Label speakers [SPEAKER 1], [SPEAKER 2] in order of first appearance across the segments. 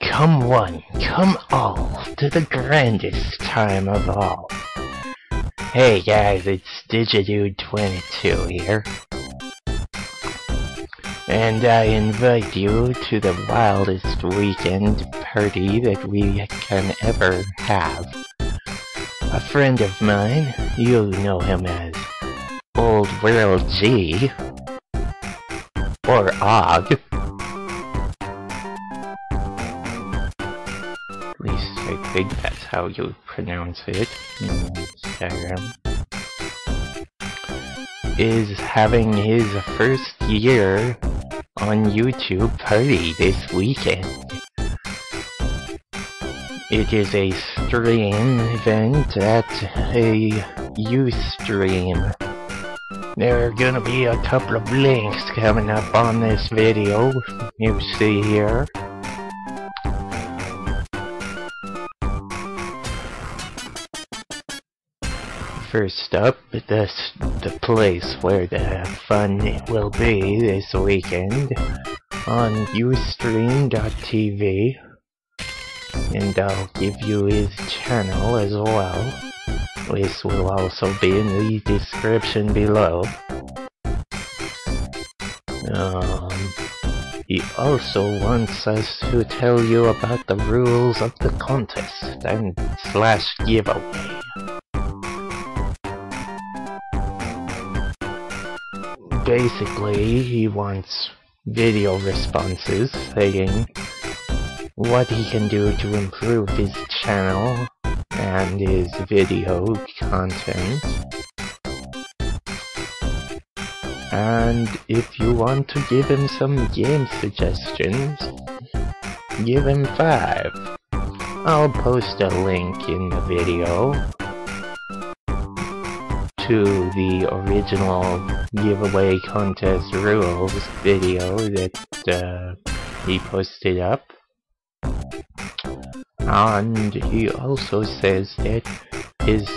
[SPEAKER 1] Come one, come all, to the grandest time of all. Hey guys, it's Digidude22 here. And I invite you to the wildest weekend party that we can ever have. A friend of mine, you know him as Old World G, or Og. Think that's how you pronounce it in Instagram. Is having his first year on YouTube party this weekend. It is a stream event at a Ustream. There are gonna be a couple of links coming up on this video, you see here. First up, the, the place where the fun will be this weekend on Ustream.tv. And I'll give you his channel as well. This will also be in the description below. Um, he also wants us to tell you about the rules of the contest and slash giveaway. Basically, he wants video responses saying what he can do to improve his channel and his video content. And if you want to give him some game suggestions, give him 5. I'll post a link in the video to the original giveaway contest rules video that uh, he posted up. And he also says that his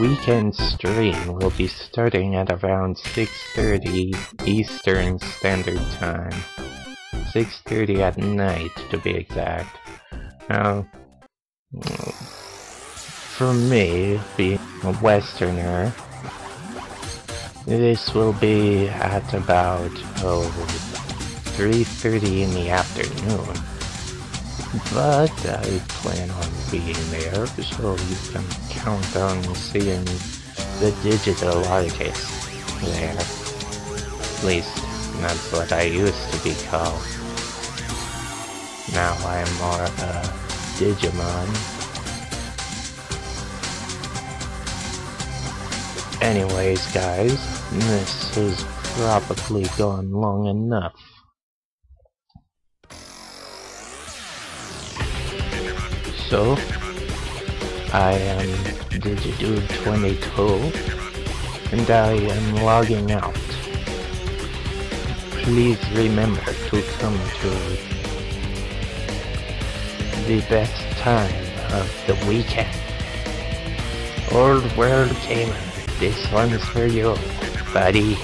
[SPEAKER 1] weekend stream will be starting at around 6.30 Eastern Standard Time. 6.30 at night, to be exact. Now, for me, being a Westerner, this will be at about, oh, 3.30 in the afternoon. But I plan on being there, so you can count on seeing the digital artist there. At least, that's what I used to be called. Now I'm more of a Digimon. Anyways, guys, this has probably gone long enough. So, I am Digidude22, and I am logging out. Please remember to come to the best time of the weekend. Old World Gamer, this one's for you, buddy.